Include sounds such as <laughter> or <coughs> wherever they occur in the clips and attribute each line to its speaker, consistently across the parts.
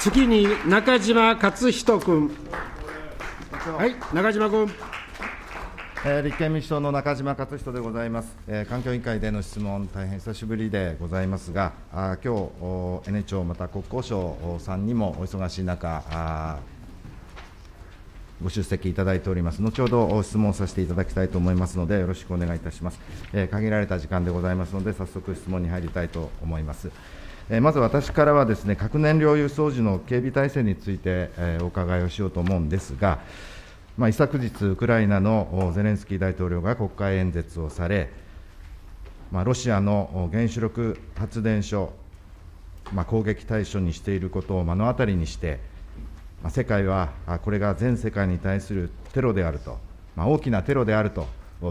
Speaker 1: 次に中島克人君。はい、中島君。
Speaker 2: えー、立憲民主党の中島克人でございます、えー、環境委員会での質問、大変久しぶりでございますが、あ今日 N 庁、また国交省さんにもお忙しい中、あご出席いただいております、後ほど質問させていただきたいと思いますので、よろしくお願いいたします。えー、限られた時間でございますので、早速質問に入りたいと思います。え、まず私からはですね、核燃料輸送時の警備体制について、え、お伺いをしようと思うんですが、ま、一昨日、ウクライナのゼレンスキー大統領が国会演説をされ、ま、ロシアの原子力発電所、ま、攻撃対象にしていることを目の当たりにして、ま、世界はこれが全世界に対するテロであると、ま、大きなテロであると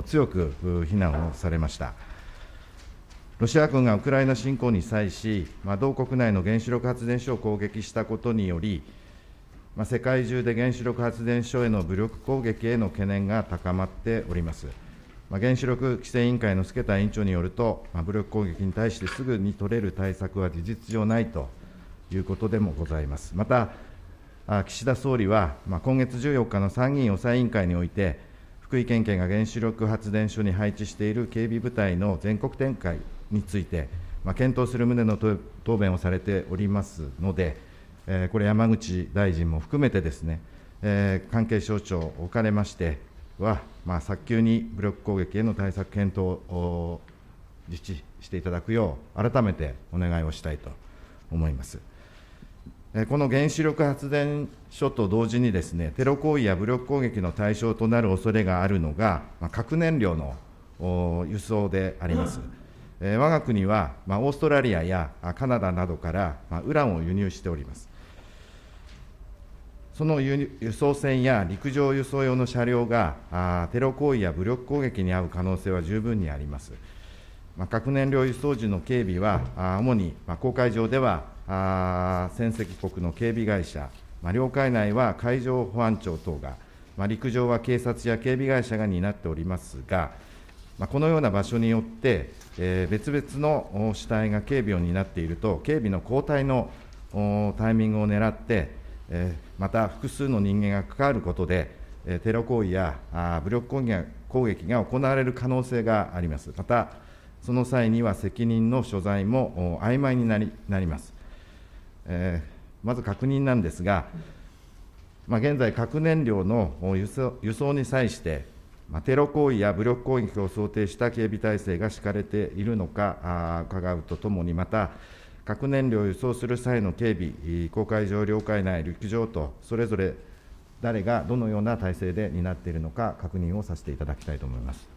Speaker 2: 強く非難をされました。ロシア軍がウクライナ侵攻に際し、ま、同国内の原子力発電所を攻撃したことにより、ま、世界中で原子力発電所への武力攻撃への懸念が高まっております。ま、原子力規制委員会の助田委員長によると、ま、武力攻撃に対してすぐに取れる対策は事実上ないということでもございます。また、岸田総理は、ま、今月14日の参議院予算委員会において、福井県警が原子力発電所に配置している警備部隊の全国展開について、まあ、検討する旨の答弁をされておりますので、えこれ、山口大臣も含めてですね、え関係省庁を置かれましては、まあ、早急に武力攻撃への対策検討を実施していただくよう、改めてお願いをしたいと思います。この原子力発電所と同時にですね、テロ行為や武力攻撃の対象となる恐れがあるのが、核燃料の輸送であります。我が国は、まあオーストラリアやカナダなどからまあウランを輸入しております。その輸送船や陸上輸送用の車両があテロ行為や武力攻撃に遭う可能性は十分にあります。まあ、核燃料輸送時の警備は、あ主に、まあ、公海上ではあ船籍国の警備会社、まあ、領海内は海上保安庁等が、まあ、陸上は警察や警備会社が担っておりますが、このような場所によって、別々の主体が警備を担っていると、警備の交代のタイミングを狙って、また複数の人間が関わることで、テロ行為や武力攻撃が行われる可能性があります。また、その際には責任の所在も曖昧になりなります。まず確認なんですが、ま、現在、核燃料の輸送に際して、テロ行為や武力攻撃を想定した警備体制が敷かれているのかあ伺うとともに、また、核燃料を輸送する際の警備、公海上、領海内、陸上と、それぞれ誰がどのような体制で担っているのか、確認をさせていただきたいと思います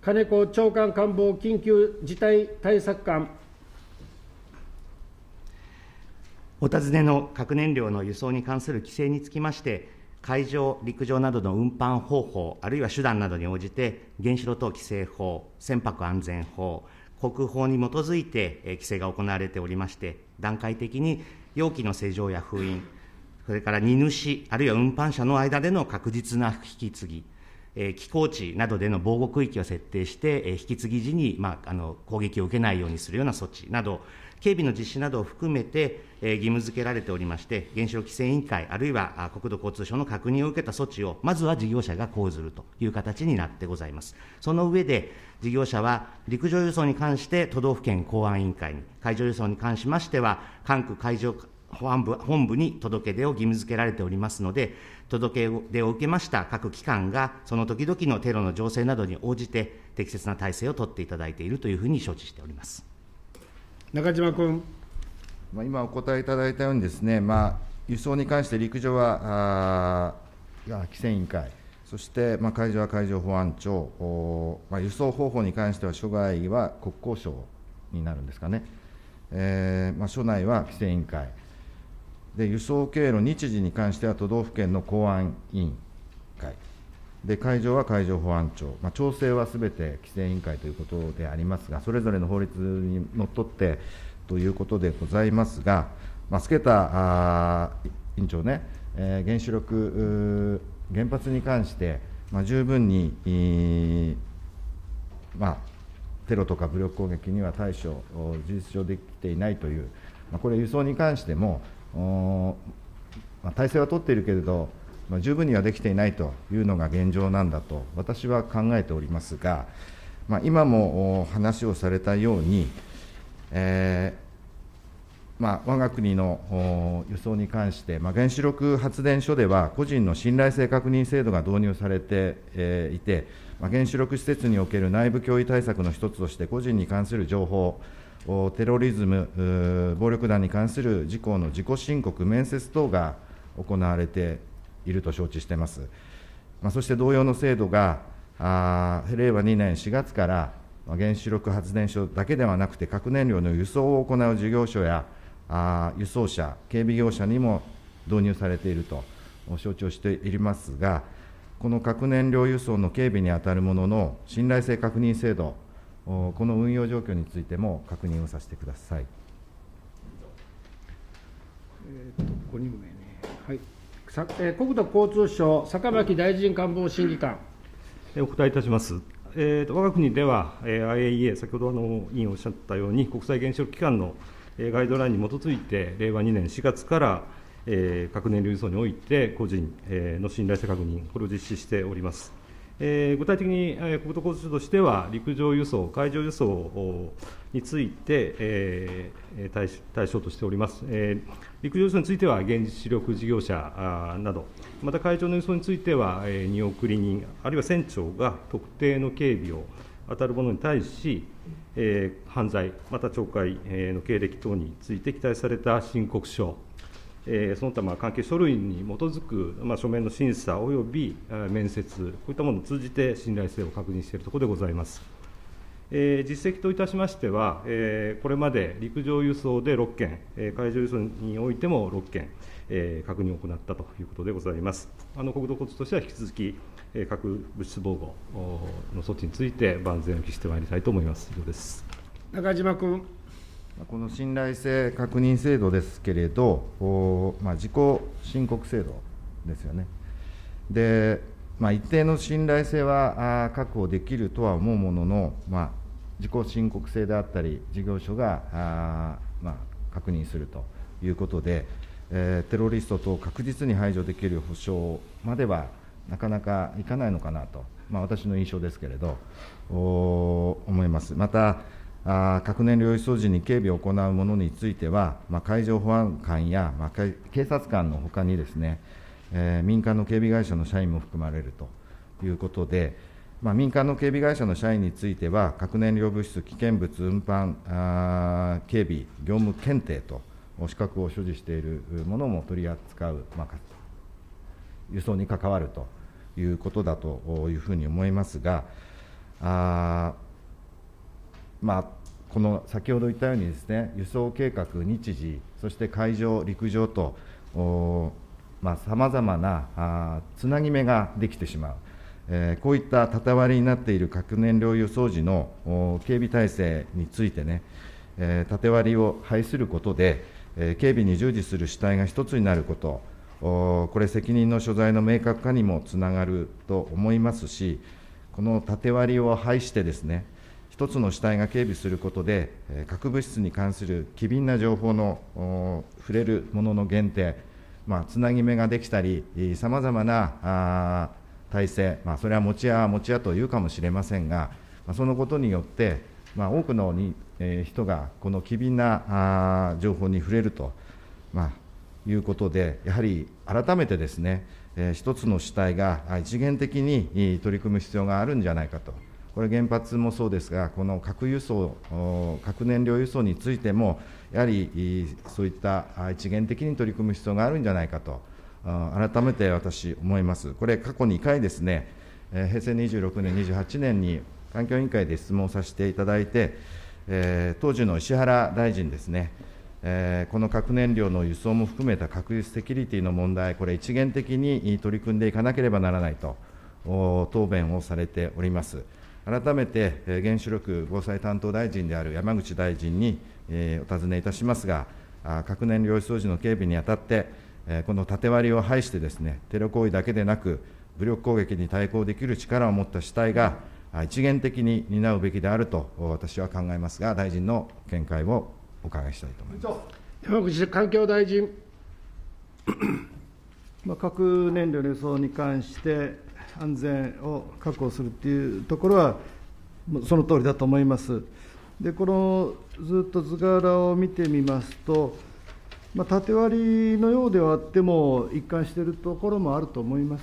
Speaker 1: 金子長官官房緊急事態対策官。
Speaker 3: お尋ねの核燃料の輸送に関する規制につきまして、海上、陸上などの運搬方法、あるいは手段などに応じて、原子炉等規制法、船舶安全法、国法に基づいて規制が行われておりまして、段階的に容器の施錠や封印、それから荷主、あるいは運搬者の間での確実な引き継ぎ、寄港地などでの防護区域を設定して、引き継ぎ時に、まあ、あの攻撃を受けないようにするような措置など、警備の実施などを含めて、え義務付けられておりまして、原子力規制委員会、あるいは国土交通省の確認を受けた措置を、まずは事業者が講ずるという形になってございます。その上で、事業者は陸上輸送に関して都道府県公安委員会に、海上輸送に関しましては、関区海上保安部本部に届け出を義務付けられておりますので、届け出を受けました各機関が、その時々のテロの情勢などに応じて、適切な体制を取っていただいているというふうに承知しております
Speaker 1: 中島君。
Speaker 2: まあ今お答えいただいたようにですね、まあ、輸送に関して陸上はあ規制委員会、そして、まあ、海上は海上保安庁、まあ、輸送方法に関しては諸外は国交省になるんですかね、えーまあ、所内は規制委員会、で輸送経路、日時に関しては都道府県の公安委員会、で海上は海上保安庁、まあ、調整はすべて規制委員会ということでありますが、それぞれの法律にのっとってということでございますが、まあ、助田委員長ね、えー、原子力原発に関して、まあ、十分に、まあ、テロとか武力攻撃には対処、事実上できていないという、まあ、これ、輸送に関しても、まあ、体制は取っているけれど、十分にはできていないというのが現状なんだと私は考えておりますが、まあ、今も話をされたように、えーまあ、我が国の輸送に関して、まあ、原子力発電所では、個人の信頼性確認制度が導入されて、えーいて、まあ、原子力施設における内部脅威対策の一つとして、個人に関する情報、テロリズム、暴力団に関する事項の自己申告、面接等が行われていると承知しています。まあ、そして同様の制度が、あ令和2年4月から、原子力発電所だけではなくて、核燃料の輸送を行う事業所や、あ輸送車、警備業者にも導入されていると承知をしていますが、この核燃料輸送の警備に当たるものの信頼性確認制度、この運用状況についても確認をさせてください。
Speaker 1: えーと5人目ね。はい。え国土交通省、坂巻大臣官房審議官。
Speaker 4: えお答えいたします。えーと我が国では、えー IAEA、先ほどあの委員おっしゃったように、国際原子力機関のえーガイドラインに基づいて、令和2年4月から、えー核燃料輸送において、個人えーの信頼性確認、これを実施しております。えー具体的に、えー国土交通省としては、陸上輸送、海上輸送おについて、えー対象としております。えー陸上輸送については、原子力事業者など、また海上の輸送については、えー、荷送り人、あるいは船長が特定の警備を当たる者に対し、えー犯罪、また懲戒の経歴等について記載された申告書、えーその他まあ関係書類に基づく、まあ、書面の審査および面接、こういったものを通じて信頼性を確認しているところでございます。えー実績といたしましては、えーこれまで陸上輸送で6件、えー海上輸送においても6件、えー確認を行ったということでございます。あの国土交通としては引き続き、えー核物質防護おの措置について万全を期してまいりたいと思います。以上です。
Speaker 1: 中島君。
Speaker 2: この信頼性確認制度ですけれど、おまあ、自己申告制度ですよね。で、まあ、一定の信頼性は確保できるとは思うものの、まあ、自己申告制であったり、事業所があ、まあ、確認するということで、えーテロリスト等を確実に排除できる保証まではなかなかいかないのかなと、まあ、私の印象ですけれど、思います。またあ核燃料輸送時に警備を行うものについては、まあ、海上保安官や、まあ、警察官のほかにですね、えー民間の警備会社の社員も含まれるということで、まあ、民間の警備会社の社員については、核燃料物質危険物運搬あ警備業務検定と資格を所持しているものも取り扱う、まあ、輸送に関わるということだというふうに思いますが、あまあ、この先ほど言ったようにですね、輸送計画、日時、そして海上、陸上と、さまざ、まなあつなぎ目ができてしまう、こういった縦割りになっている核燃料輸送時の警備体制についてね、縦割りを排することで、警備に従事する主体が一つになること、これ、責任の所在の明確化にもつながると思いますし、この縦割りを排してですね、一つの主体が警備することで、核物質に関する機敏な情報の触れるものの限定、まあ、つなぎ目ができたり、さまざまな体制、まあ、それは持ち屋は持ち屋というかもしれませんが、まあ、そのことによって、まあ、多くのに、えー人がこの機敏なあ情報に触れると、まあ、いうことで、やはり改めてですね、えー一つの主体が一元的に取り組む必要があるんじゃないかと。これ、原発もそうですが、この核輸送、核燃料輸送についても、やはりそういった一元的に取り組む必要があるんじゃないかと、改めて私、思います。これ、過去2回ですね、平成26年、28年に環境委員会で質問させていただいて、当時の石原大臣ですね、この核燃料の輸送も含めた核輸セキュリティの問題、これ、一元的に取り組んでいかなければならないと、答弁をされております。改めて、原子力防災担当大臣である山口大臣に、お尋ねいたしますが、核燃料輸送時の警備にあたって、この縦割りを排してですね、テロ行為だけでなく、武力攻撃に対抗できる力を持った主体が、あ一元的に担うべきであると、お私は考えますが、大臣の見解をお伺いしたいと思います。
Speaker 1: 山口環境大臣。<coughs>
Speaker 5: まあ、核燃料の輸送に関して、安全を確保するっていうところは、その通りだと思います。で、このずっと図柄を見てみますと、まあ、縦割りのようではあっても、一貫しているところもあると思います。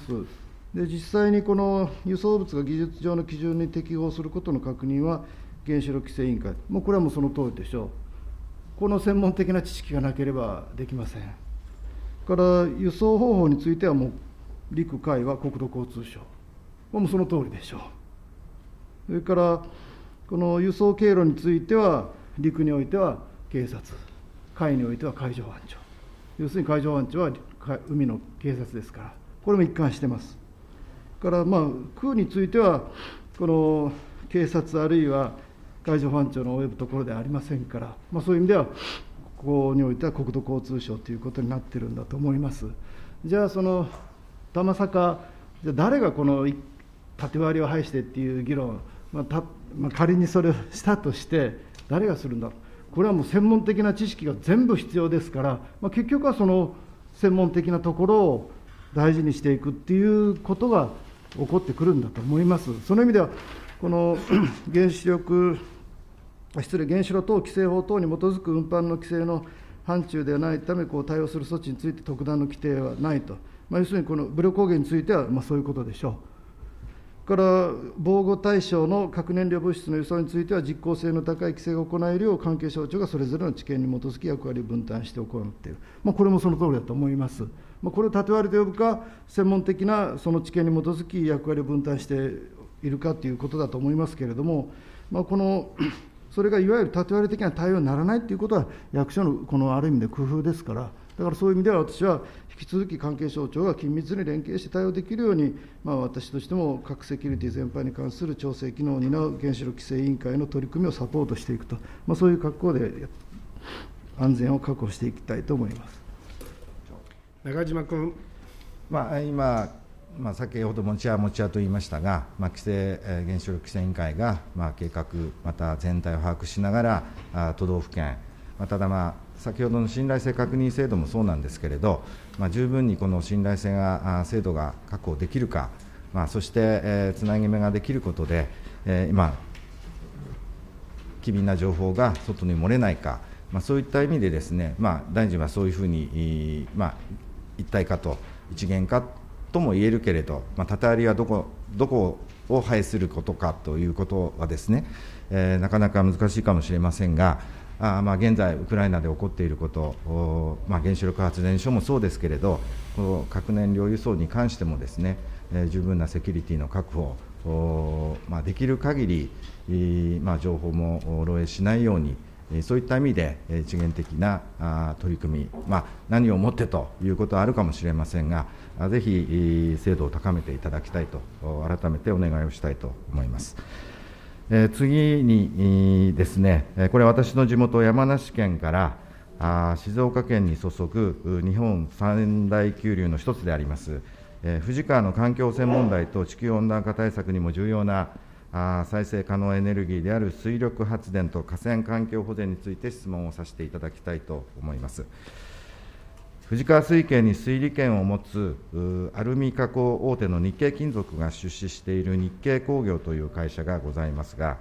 Speaker 5: で実際にこの輸送物が技術上の基準に適合することの確認は、原子力規制委員会、もうこれはもうその通りでしょう。この専門的な知識がなければできません。から輸送方法についてはもう陸海は国土交通省、これもその通りでしょう。それからこの輸送経路については、陸においては警察、海においては海上保安庁、要するに海上保安庁は海の警察ですから、これも一貫してます。からまあ空については、この警察あるいは海上保安庁の及ぶところではありませんから、まあ、そういう意味では、ここにおいては国土交通省ということになってるんだと思います。じゃあ、その玉坂、じゃ誰がこの縦割りを排してっていう議論、まあたまあ、仮にそれをしたとして、誰がするんだ、これはもう専門的な知識が全部必要ですから、まあ、結局はその専門的なところを大事にしていくっていうことが起こってくるんだと思います。その意味ではこの <clears throat> 原子力失礼、原子炉等規制法等に基づく運搬の規制の範疇ではないため、こう対応する措置について特段の規定はないと、まあ、要するにこの武力攻撃については、ま、そういうことでしょう。から防護対象の核燃料物質の輸送については、実効性の高い規制が行えるよう、関係省庁がそれぞれの知見に基づき役割を分担して行っている、まあ、これもその通りだと思います。まあ、これを縦割りと呼ぶか、専門的なその知見に基づき役割を分担しているかということだと思いますけれども、まあ、この <clears throat> それがいわゆる縦割り的な対応にならないということは、役所のこのある意味で工夫ですから、だからそういう意味では、私は引き続き関係省庁が緊密に連携して対応できるように、まあ、私としても核セキュリティ全般に関する調整機能を担う原子力規制委員会の取り組みをサポートしていくと、まあ、そういう格好で安全を確保していきたいと思います。
Speaker 1: 中島君。
Speaker 2: まあ、今、まあ、先ほど持ち屋持ち屋と言いましたが、まあ、規制原子力規制委員会が、まあ、計画、また全体を把握しながら、あ都道府県、まあ、ただ、まあ、先ほどの信頼性確認制度もそうなんですけれど、まあ、十分にこの信頼性が、制度が確保できるか、まあ、そして、えーつなぎ目ができることで、えー今、機敏な情報が外に漏れないか、まあ、そういった意味でですね、まあ、大臣はそういうふうに、まあ、一体化と一元化とも言えるけれど、まあ、縦割りはどこどこを排することかということはですね、えーなかなか難しいかもしれませんが、あまあ現在、ウクライナで起こっていること、まあ、原子力発電所もそうですけれど、この核燃料輸送に関してもですね、えー十分なセキュリティの確保、まあ、できる限り、まあ、情報も漏洩しないように、そういった意味で、一元的な取り組み、まあ、何をもってということはあるかもしれませんが、ぜひ精度を高めていただきたいと、改めてお願いをしたいと思います。え次にですね、これ、私の地元、山梨県からあ静岡県に注ぐ日本三大急流の一つであります、え富士川の環境汚染問題と地球温暖化対策にも重要なあ再生可能エネルギーである水力発電と河川環境保全について質問をさせていただきたいと思います。富士川水系に水利権を持つアルミ加工大手の日系金属が出資している日系工業という会社がございますが、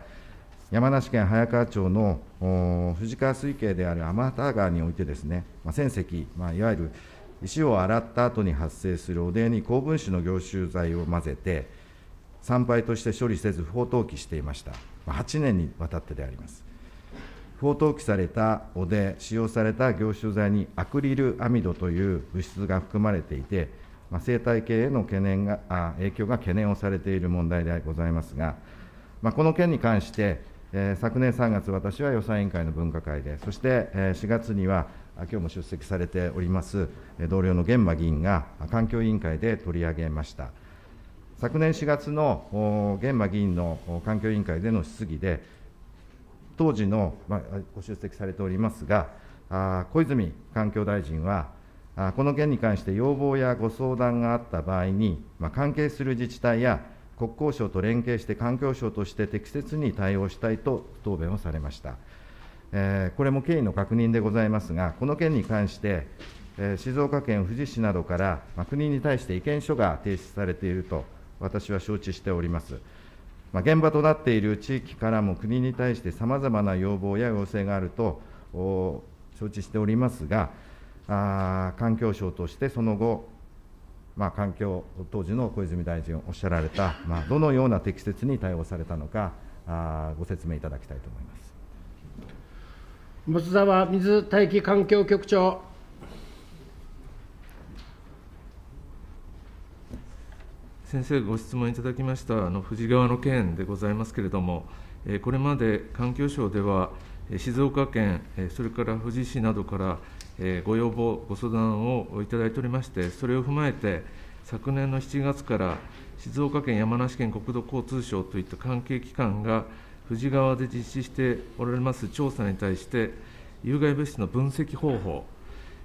Speaker 2: 山梨県早川町のお富士川水系である天幡川においてですね、まあ、船石、まあ、いわゆる石を洗った後に発生する汚泥に高分子の凝集剤を混ぜて、産廃として処理せず不法投棄していました、まあ、8年にわたってであります。不法投棄された汚で使用された凝集剤にアクリルアミドという物質が含まれていて、まあ、生態系への懸念があ影響が懸念をされている問題でございますが、まあ、この件に関して、えー昨年3月、私は予算委員会の分科会で、そして、えー4月には、あ今日も出席されております、えー同僚の玄馬議員が環境委員会で取り上げました。昨年4月の玄馬議員の環境委員会での質疑で、当時の、まあ、ご出席されておりますが、あ小泉環境大臣は、あこの件に関して要望やご相談があった場合に、まあ、関係する自治体や国交省と連携して環境省として適切に対応したいと答弁をされました。えーこれも経緯の確認でございますが、この件に関して、えー静岡県富士市などから、まあ国に対して意見書が提出されていると、私は承知しております。まあ現場となっている地域からも国に対してさまざまな要望や要請があると承知しておりますが、あ環境省としてその後、まあ、環境、当時の小泉大臣おっしゃられた、まあ、どのような適切に対応されたのか、あご説明いただきたいと思います。
Speaker 1: 松沢水大気環境局長。
Speaker 6: 先生、ご質問いただきましたあの富士川の件でございますけれども、えこれまで環境省では、静岡県、それから富士市などから、ご要望、ご相談をいただいておりまして、それを踏まえて、昨年の7月から静岡県、山梨県国土交通省といった関係機関が、富士川で実施しておられます調査に対して、有害物質の分析方法、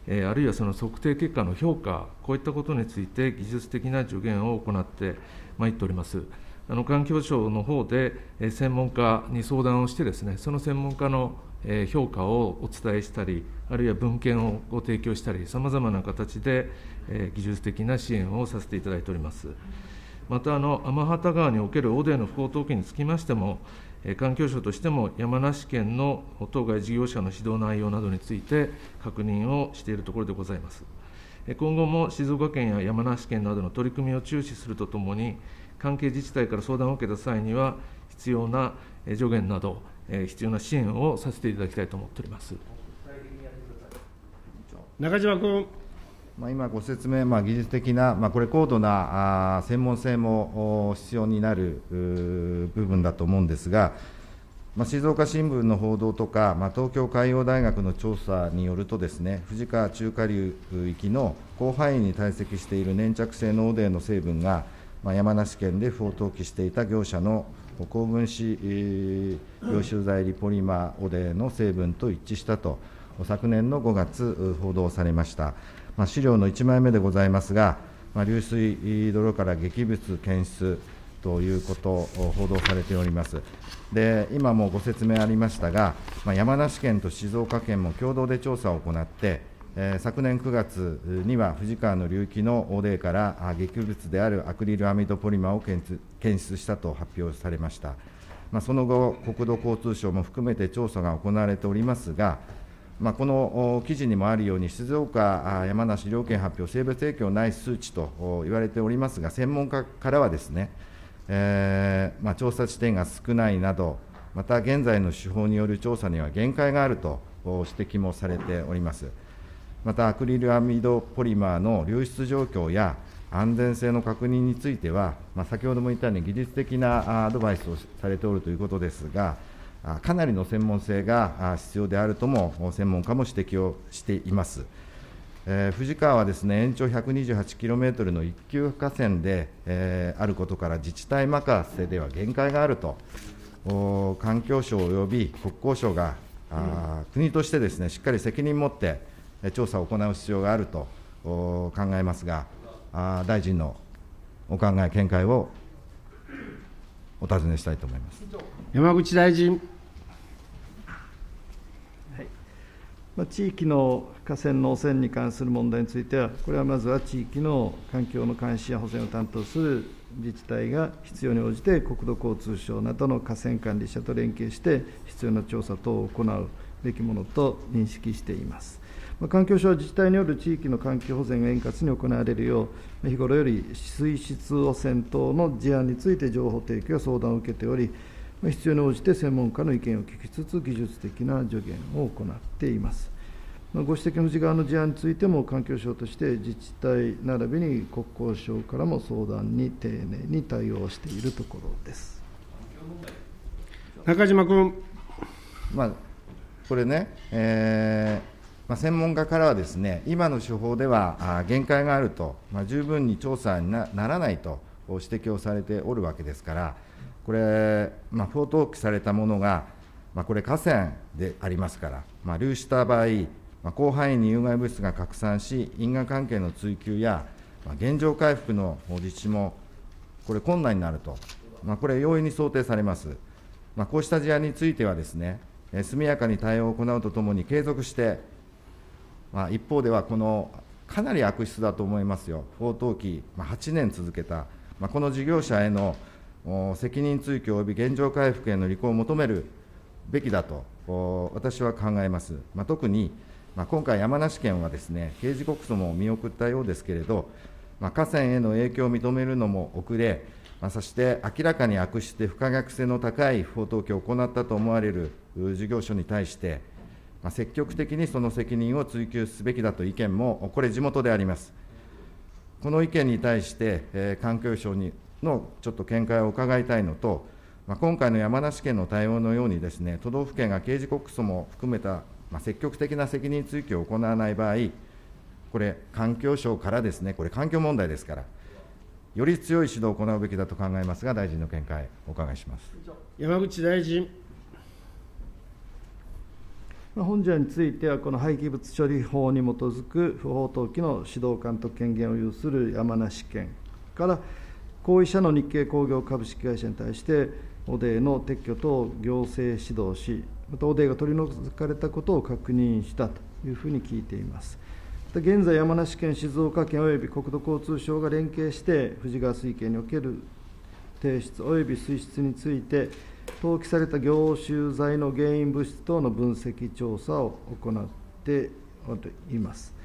Speaker 6: あるいはその測定結果の評価、こういったことについて技術的な助言を行ってまいっております。あの環境省の方で、専門家に相談をしてですね、その専門家の評価をお伝えしたり、あるいは文献をご提供したり、さまざまな形で、技術的な支援をさせていただいております。また、あの天畠川における汚泥の不法投棄につきましても、環境省としても山梨県の当該事業者の指導内容などについて確認をしているところでございます。今後も静岡県や山梨県などの取り組みを注視するとともに、関係自治体から相談を受けた際には、必要な助言など、必要な支援をさせていただきたいと思っております。
Speaker 1: 中島君。
Speaker 2: ま、今ご説明、まあ、技術的な、ま、これ高度なあ専門性も必要になる部分だと思うんですが、ま、静岡新聞の報道とか、ま、東京海洋大学の調査によるとですね、富士川中下流域の広範囲に堆積している粘着性の汚泥の成分が、ま、山梨県で不法投棄していた業者の高分子凝集材リポリマー汚泥の成分と一致したと、昨年の5月、報道されました。ま、資料の1枚目でございますが、ま、流水泥から劇物検出ということを報道されております。で今もご説明ありましたが、ま、山梨県と静岡県も共同で調査を行って、え昨年9月には富士川の流域の汚泥から劇物であるアクリルアミドポリマーを検出検出したと発表されました。まあ、その後、国土交通省も含めて調査が行われておりますが、まあ、この記事にもあるように、静岡、山梨両県発表、性別影響ない数値と言われておりますが、専門家からはですね、えーまあ、調査地点が少ないなど、また現在の手法による調査には限界があると指摘もされております。また、アクリルアミドポリマーの流出状況や安全性の確認については、まあ、先ほども言ったように技術的なアドバイスをされておるということですが、かなりの専門性が必要であるとも専門家も指摘をしています。えー富士川はですね延長128キロメートルの一級河川で、えーあることから自治体任せでは限界があると、環境省及び国交省が、あー国としてですねしっかり責任を持って調査を行う必要があると考えますが、大臣のお考え、見解をお尋ねしたいと思います。
Speaker 1: 山口大臣。
Speaker 5: ま、地域の河川の汚染に関する問題については、これはまずは地域の環境の監視や保全を担当する自治体が必要に応じて、国土交通省などの河川管理者と連携して、必要な調査等を行うべきものと認識しています。ま環境省は自治体による地域の環境保全が円滑に行われるよう、日頃より水質汚染等の事案について情報提供や相談を受けており、必要に応じて専門家の意見を聞きつつ、技術的な助言を行っています。まあご指摘の富士川の事案についても、環境省として自治体並びに国交省からも相談に丁寧に対応しているところです。
Speaker 1: 中島君。
Speaker 2: まあ、これね、えーまあ、専門家からはですね、今の手法では限界があると、まあ、十分に調査になならないと指摘をされておるわけですから、これ、まあ、不法投棄されたものが、まあ、これ、河川でありますから、まあ、流した場合、まあ、広範囲に有害物質が拡散し、因果関係の追及や、まあ、現状回復の実施も、これ、困難になると、まあ、これ、容易に想定されます。まあ、こうした事案についてはですね、えー速やかに対応を行うとともに、継続して、まあ、一方では、このかなり悪質だと思いますよ、不法投棄、まあ、8年続けた、まあ、この事業者への責任追及及び原状回復への履行を求めるべきだと私は考えます。まあ、特に、まあ、今回、山梨県はですね刑事告訴も見送ったようですけれど、まあ、河川への影響を認めるのも遅れ、まあ、そして明らかに悪質で不可逆性の高い不法投棄を行ったと思われる事業所に対して、まあ、積極的にその責任を追及すべきだという意見も、これ、地元であります。この意見に対して、えー、環境省にのちょっと見解を伺いたいのと、まあ、今回の山梨県の対応のようにです、ね、都道府県が刑事告訴も含めた、まあ、積極的な責任追及を行わない場合、これ、環境省からですね、これ、環境問題ですから、より強い指導を行うべきだと考えますが、大臣の見解、お伺いします
Speaker 1: 山口大臣。
Speaker 5: 本事案については、この廃棄物処理法に基づく不法投棄の指導監督権限を有する山梨県から、行為者の日系工業株式会社に対して、汚泥の撤去等行政指導し、また汚泥が取り除かれたことを確認したというふうに聞いています。また現在、山梨県、静岡県および国土交通省が連携して、富士川水系における提出および水質について、投棄された凝集剤の原因物質等の分析調査を行っています。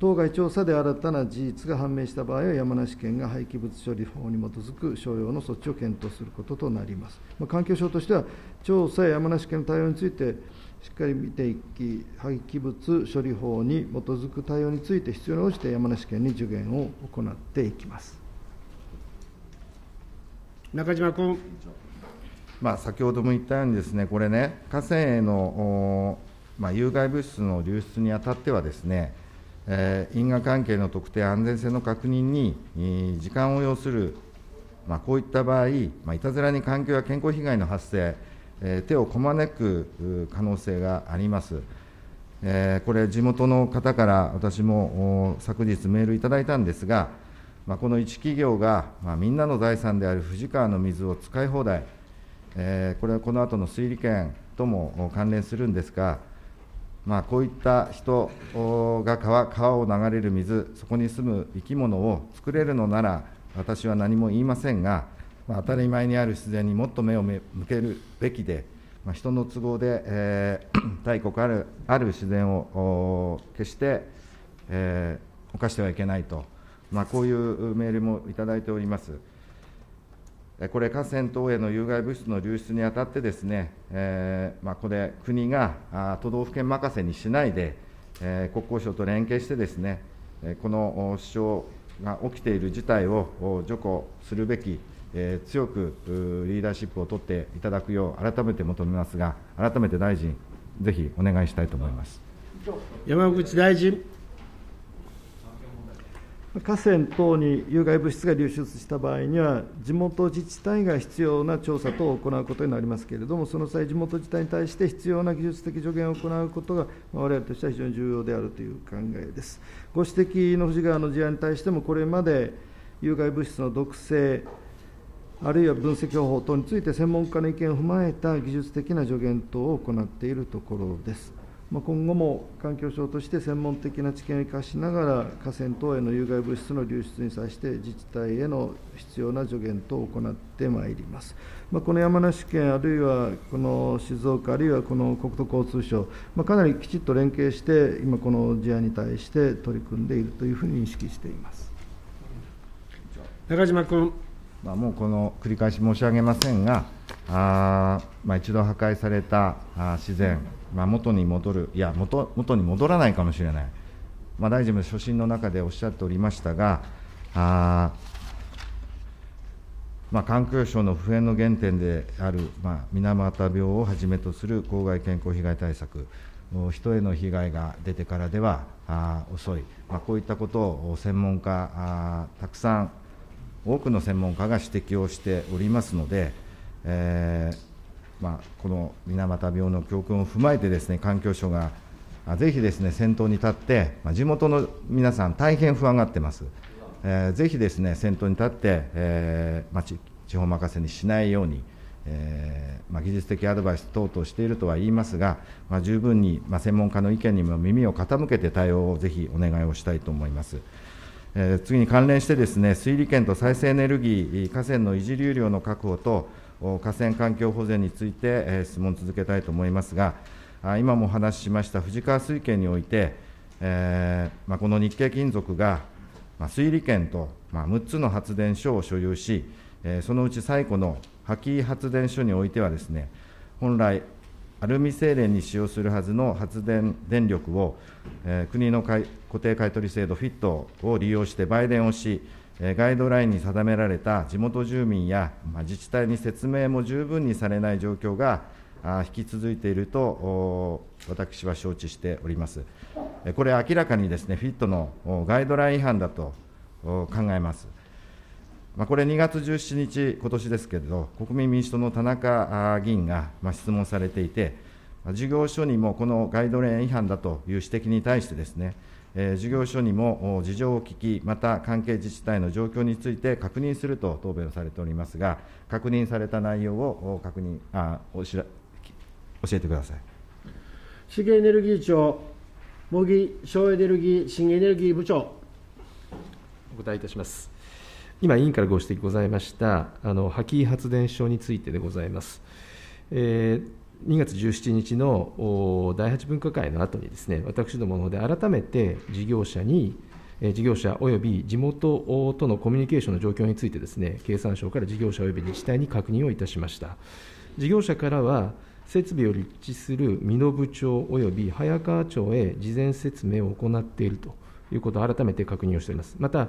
Speaker 5: 当該調査で新たな事実が判明した場合は、山梨県が廃棄物処理法に基づく所要の措置を検討することとなります。まあ、環境省としては、調査や山梨県の対応について、しっかり見ていき、廃棄物処理法に基づく対応について、必要に応じて山梨県に助言を行っていきます
Speaker 1: 中島君。
Speaker 2: まあ、先ほども言ったようにですね、これね、河川への、まあ、有害物質の流出にあたってはですね、えー、因果関係の特定、安全性の確認に時間を要する、ま、こういった場合、ま、いたずらに環境や健康被害の発生、え、手をこまねく可能性があります。え、これ、地元の方から私も昨日メールいただいたんですが、ま、この一企業が、ま、みんなの財産である富士川の水を使い放題、え、これはこの後の水利権とも関連するんですが、まあ、こういった人が川川を流れる水、そこに住む生き物を作れるのなら、私は何も言いませんが、まあ、当たり前にある自然にもっと目を向けるべきで、まあ、人の都合で、えー、<clears throat> 大国あるある自然を決して、えー、犯してはいけないと、まあ、こういうメールもいただいております。これ、河川等への有害物質の流出にあたってですね、えーまあ、これ、国があ都道府県任せにしないで、えー、国交省と連携してですね、この主張が起きている事態を除去するべき、えー、強くリーダーシップを取っていただくよう改めて求めますが、改めて大臣、ぜひお願いしたいと思います
Speaker 1: 山口大臣。
Speaker 5: 河川等に有害物質が流出した場合には、地元自治体が必要な調査等を行うことになりますけれども、その際、地元自治体に対して必要な技術的助言を行うことが、われわれとしては非常に重要であるという考えです。ご指摘の富士川の事案に対しても、これまで有害物質の毒性、あるいは分析方法等について、専門家の意見を踏まえた技術的な助言等を行っているところです。まあ、今後も環境省として専門的な知見を生かしながら、河川等への有害物質の流出に際して、自治体への必要な助言等を行ってまいります。まあ、この山梨県、あるいはこの静岡、あるいはこの国土交通省、まあ、かなりきちっと連携して、今、この事案に対して取り組んでいるというふうに認識しています
Speaker 1: 中島君。
Speaker 2: まあ、もうこの繰り返し申し上げませんが、あまあ、一度破壊されたあ自然、まあ、元に戻る、いや元、元に戻らないかもしれない、まあ、大臣も所信の中でおっしゃっておりましたが、あまあ、環境省の普遍の原点である、まあ、水俣病をはじめとする公害健康被害対策、人への被害が出てからではあ遅い、まあ、こういったことを専門家あ、たくさん、多くの専門家が指摘をしておりますので、えーまあ、この水俣病の教訓を踏まえてですね環境省がぜひですね先頭に立って、まあ、地元の皆さん、大変不安がってます、えー、ぜひですね先頭に立って、えーまあ、地方任せにしないように、えーまあ、技術的アドバイス等々しているとは言いますが、まあ、十分に、まあ、専門家の意見にも耳を傾けて対応をぜひお願いをしたいと思います。次に関連してですね、水利権と再生エネルギー、河川の維持流量の確保と、河川環境保全について、質問を続けたいと思いますが、今もお話ししました藤川水権において、この日系金属が、水利権と、まあ、6つの発電所を所有し、そのうち最古の波木発電所においてはですね、本来、アルミ精錬に使用するはずの発電電力を、国の固定買取制度、フィットを利用して売電をし、ガイドラインに定められた地元住民や、自治体に説明も十分にされない状況が引き続いていると私は承知しております。これ、明らかにですね、フィットのガイドライン違反だと考えます。これ、2月17日、ことしですけれど、国民民主党の田中議員が質問されていて、事業所にもこのガイドライン違反だという指摘に対してですね、事業所にも事情を聞き、また関係自治体の状況について確認すると答弁をされておりますが、確認された内容を確認あおしら教えてください
Speaker 1: 資源エネルギー庁、茂木省エネルギー新エネルギー部長。
Speaker 7: お答えいたします。今、委員からご指摘ございました、あの波木発電所についてでございます。えー、2月17日の第8分科会の後にですね、私どもの方で改めて事業者に、事業者および地元とのコミュニケーションの状況についてですね、経産省から事業者および自治体に確認をいたしました。事業者からは、設備を立地する美濃部町および早川町へ事前説明を行っているということを改めて確認をしております。また、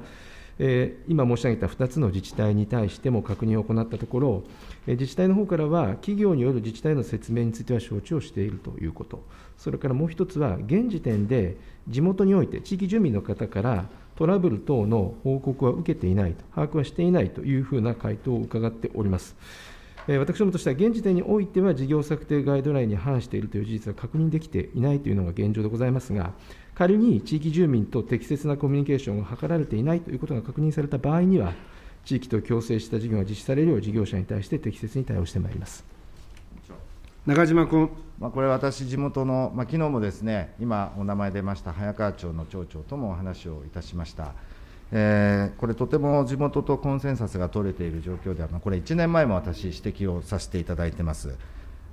Speaker 7: えー、今申し上げた2つの自治体に対しても確認を行ったところ、えー、自治体の方からは、企業による自治体の説明については承知をしているということ、それからもう一つは、現時点で地元において、地域住民の方からトラブル等の報告は受けていないと、把握はしていないというふうな回答を伺っております。私どもとしては、現時点においては、事業策定ガイドラインに反しているという事実は確認できていないというのが現状でございますが、仮に地域住民と適切なコミュニケーションが図られていないということが確認された場合には、地域と共生した事業が実施されるよう、事業者に対して適切に対応してまいります
Speaker 1: 中島君。
Speaker 2: まあ、これ、私、地元の、まあ昨日もですね、今、お名前出ました早川町の町長ともお話をいたしました。えー、これ、とても地元とコンセンサスが取れている状況では、まあ、これ、1年前も私、指摘をさせていただいてます。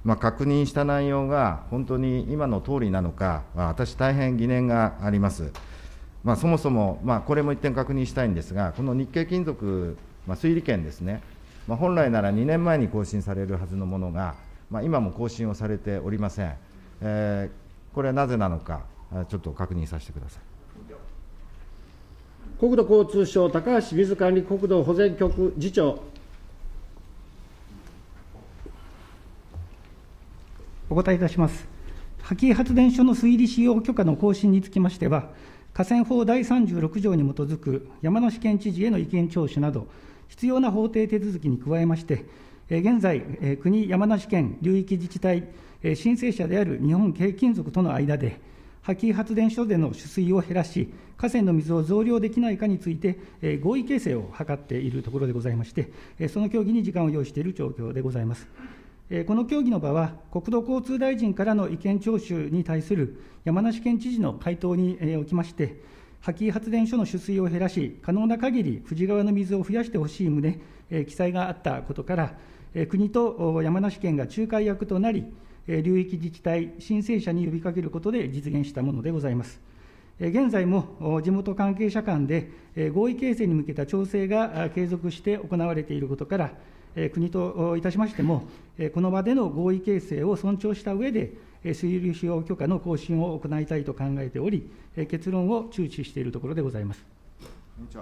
Speaker 2: まあ、確認した内容が本当に今の通りなのか、私、大変疑念があります。まあ、そもそも、まあ、これも一点確認したいんですが、この日系金属、まあ、推理権ですね、まあ、本来なら2年前に更新されるはずのものが、まあ、今も更新をされておりません。えー、これはなぜなのか、ちょっと確認させてください。
Speaker 1: 国土交通省高橋水管理国土保全局次長。
Speaker 8: お答えいたします。波形発電所の水利使用許可の更新につきましては、河川法第36条に基づく山梨県知事への意見聴取など、必要な法定手続きに加えまして、現在、国、山梨県、流域自治体、申請者である日本軽金属との間で、波形発電所での取水を減らし、河川の水を増量できないかについて、合意形成を図っているところでございまして、その協議に時間を要している状況でございます。この協議の場は、国土交通大臣からの意見聴取に対する山梨県知事の回答におきまして、波形発電所の取水を減らし、可能な限り富士川の水を増やしてほしい旨、記載があったことから、国と山梨県が仲介役となり、流域自治体、申請者に呼びかけることで実現したものでございます。現在も地元関係者間で合意形成に向けた調整が継続して行われていることから、国といたしましても、この場での合意形成を尊重した上で、水利使用許可の更新を行いたいと考えており、結論を注視しているところでございます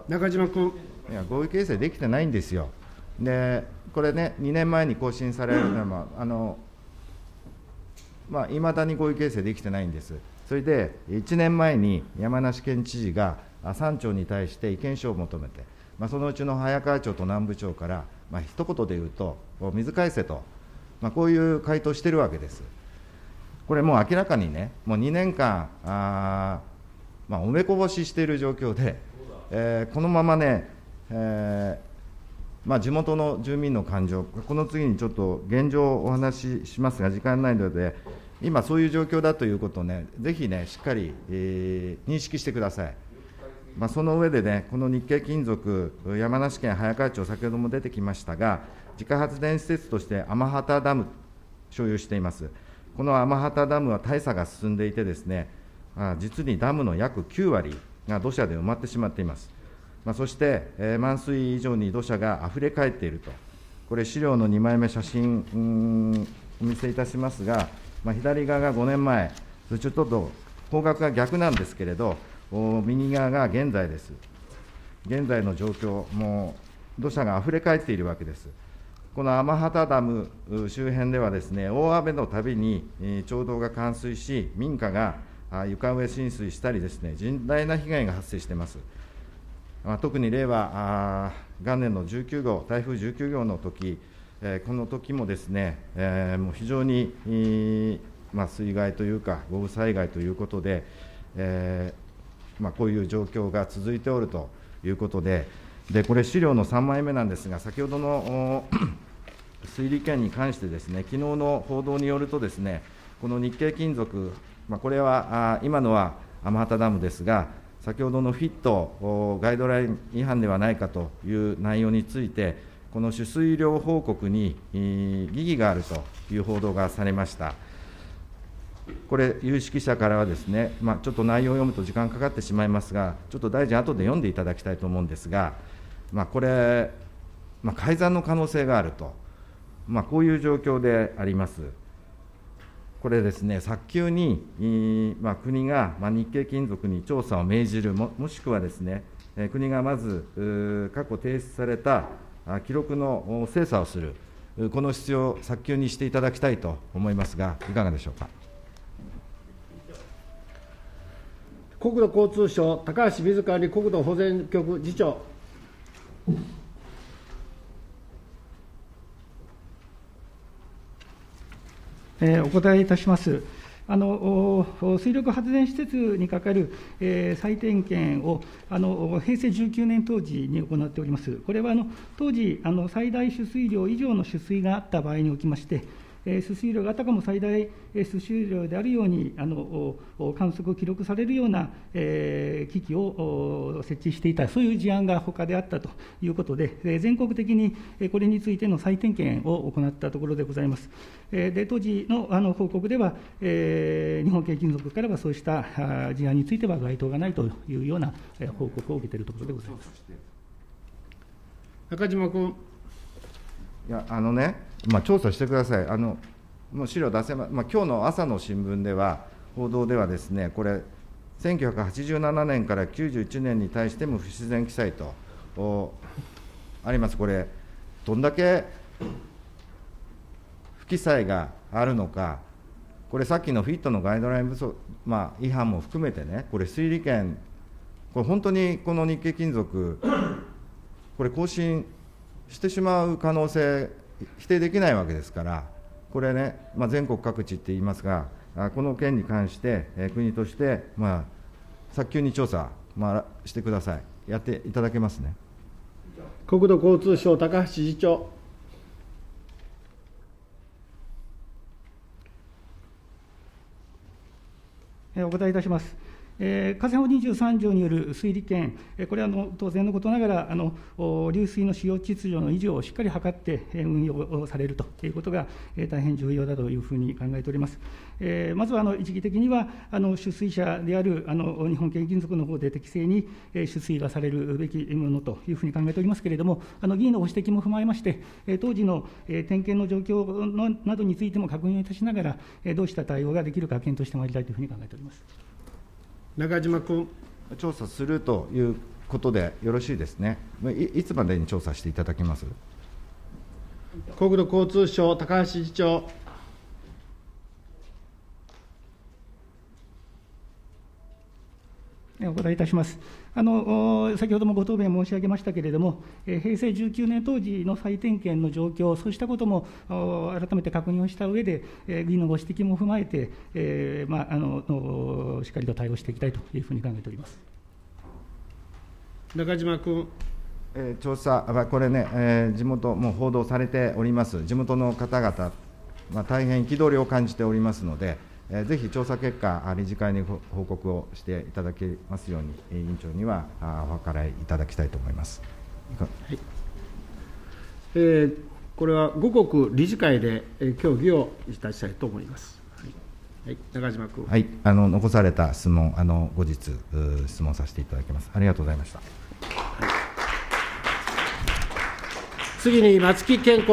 Speaker 1: 中島君。
Speaker 2: いや合意形成できてないんですよ。でこれね、2年前に更新されるのは、<coughs> あのまあ、未だに合意形成できてないんです。それで1年前に山梨県知事が3町に対して意見書を求めて、まあ、そのうちの早川町と南部町から、まあ一言で言うと、水返せと、まあ、こういう回答してるわけです。これもう明らかにね、もう2年間、あまあ、おめこぼししている状況で、えー、このままね、えーまあ、地元の住民の感情、この次にちょっと現状をお話ししますが、時間ないので、今、そういう状況だということをね、ぜひね、しっかり、えー認識してください。まあ、その上でね、この日系金属、山梨県早川町、先ほども出てきましたが、自家発電施設として天幡ダム、所有しています。この天幡ダムは大差が進んでいてですね、あ実にダムの約9割が土砂で埋まってしまっています。まあ、そして、えー満水以上に土砂が溢れ返っていると、これ、資料の2枚目、写真、お見せいたしますが、まあ、左側が5年前、それちょっと方角が逆なんですけれど、お右側が現在です。現在の状況、もう土砂が溢れ返っているわけです。この天幡ダム周辺ではですね、大雨のたびに、町道が冠水し、民家が床上浸水したりですね、甚大な被害が発生しています。まあ、特に令和元年の19号、台風19号の時、えーこの時もですね、えーもう非常に、まあ、水害というか、豪雨災害ということで、えーまあ、こういう状況が続いておるということで、でこれ、資料の3枚目なんですが、先ほどのお水利 <coughs> 権に関してですね、昨日の報道によるとですね、この日系金属、まあ、これはあ今のは天幡ダムですが、先ほどのフィットガイドライン違反ではないかという内容について、この取水量報告に疑義があるという報道がされました。これ、有識者からはですね、まあ、ちょっと内容を読むと時間かかってしまいますが、ちょっと大臣、後で読んでいただきたいと思うんですが、まあ、これ、まあ、改ざんの可能性があると、まあ、こういう状況であります。これですね、早急に、まあ、国が、まあ、日系金属に調査を命じるも、もしくはですね、国がまず、過去提出された記録の精査をする、この必要を早急にしていただきたいと思いますが、いかがでしょうか？
Speaker 1: 国土交通省高橋水管理国土保全局次長。
Speaker 8: えーお答えいたします。あのおお水力発電施設にかかる、えー再点検をあの平成19年当時に行っております。これはあの当時あの、最大取水量以上の取水があった場合におきまして、えー取水量があたかも最大えー取水量であるようにあの観測、記録されるような、えー機器をお設置していた、そういう事案が他であったということで、えー全国的にえーこれについての再点検を行ったところでございます。えーで当時のあの報告では、えー日本系金属からはそうした事案については該当がないというようなえー報告を受けているところでございます。
Speaker 1: 中島君。
Speaker 2: いや、あのね、まあ、調査してください。あの、もう資料出せま、まあ、今日の朝の新聞では、報道ではですね、これ、1987年から91年に対しても不自然記載と、あります。これ、どんだけ不記載があるのか、これさっきのフィットのガイドライン不足、まあ、違反も含めてね、これ、推理権、これ、本当にこの日系金属、これ、更新してしまう可能性、否定できないわけですから、これね、まあ、全国各地って言いますが、あこの件に関して、えー国として、まあ、早急に調査、まあ、してください、やっていただけますね。
Speaker 1: 国土交通省高橋次長。
Speaker 8: えーお答えいたします。えー河川法23条による水利権、えーこれはの当然のことながらあの、流水の使用秩序の維持をしっかり図って、えー運用されるということが、えー大変重要だというふうに考えております。えーまずはあの一義的には、あの取水者であるあの日本系金属の方で適正に、えー取水がされるべきものというふうに考えておりますけれども、あの議員のご指摘も踏まえまして、えー当時の、えー点検の状況のなどについても確認をいたしながら、えーどうした対応ができるか検討してまいりたいというふうに考えております。
Speaker 1: 中島君。
Speaker 2: 調査するということでよろしいですね。まあいいつまでに調査していただけます？
Speaker 1: 国土交通省高橋次長。
Speaker 8: えーお答えいたします。あのお先ほどもご答弁申し上げましたけれども、えー平成19年当時の再点検の状況、そうしたこともお改めて確認をした上で、えー議員のご指摘も踏まえて、えーまあ、あのおしっかりと対応していきたいというふうに考えております。
Speaker 1: 中島君。
Speaker 2: えー調査、まあこれね、えー地元、もう報道されております、地元の方々、まあ、大変憤りを感じておりますので、えーぜひ調査結果、あ理事会にご報告をしていただけますように、えー委員長にはあお計らいいただきたいと思います。いか
Speaker 1: えーこれは五国理事会でえー協議をいたしたいと思います。はい、はい中島君。
Speaker 2: はい、あの残された質問、あの後日、質問させていただきます。ありがとうございました。
Speaker 1: 次に松木健康